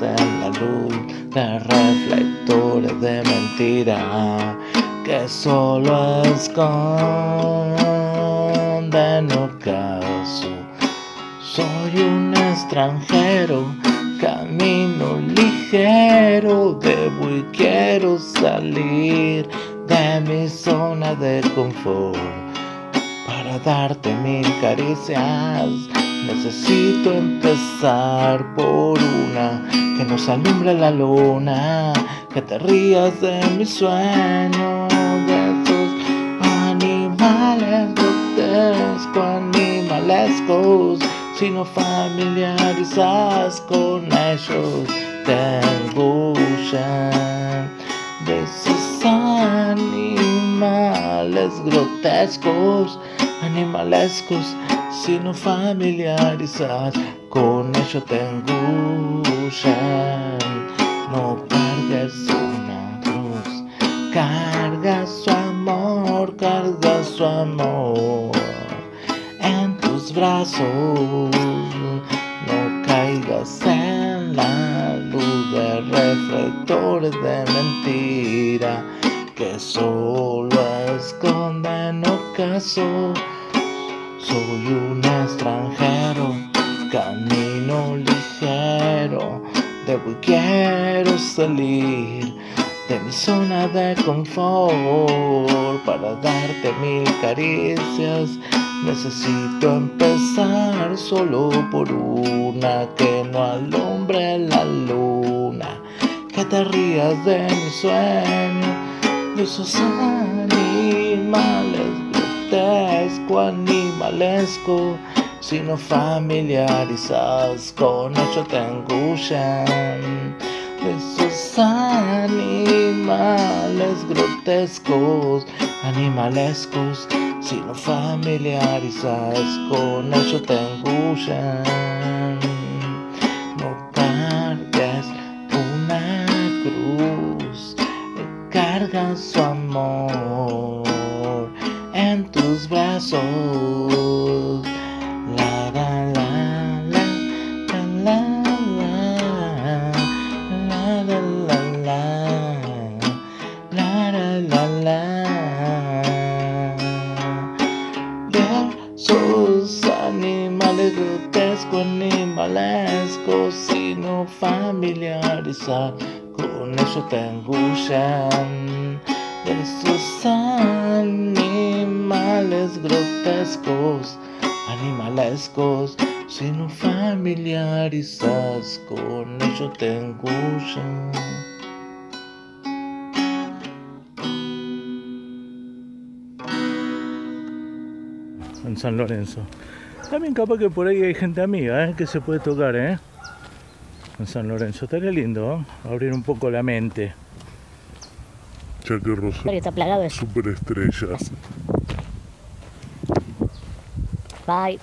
de reflectores de mentira que solo esconden ocaso. Soy un extranjero, camino ligero, debo y quiero salir de mi zona de confort para darte mil caricias. Necesito empezar por una que nos alumbre la luna, que te rías de mi sueño, de esos animales grotescos, animalescos, si no familiarizas con ellos, te engullan de esos animales grotescos, animalescos, si no familiarizas con ellos te engullan. No cargues una cruz, carga su amor, carga su amor en tus brazos. No caigas en la luz de reflectores de mentira que solo esconden ocaso. Soy un extranjero, camino ligero, debo y quiero salir de mi zona de confort para darte mil caricias. Necesito empezar solo por una que no alumbre la luna, que te rías de mi sueño, de esos animales grotesco, fortalezco, sino familiarizados con ello te angullan. De esos animales grotescos, animalescos, sino familiarizados con ello te angullan. No cargas una cruz, cargas su amor en tus brazos. La la la la la la la la la la la la de esos animales grotescos, animalescos, si no familiarizar con eso te engullan. De esos animales grotescos, animalescos, si no familiarizas con ello te engullan. En San Lorenzo. También capaz que por ahí hay gente amiga ¿eh? que se puede tocar, ¿eh? En San Lorenzo. Estaría lindo, ¿eh? Abrir un poco la mente. Chaque Rosa, Está plagado de superestrellas. Bye.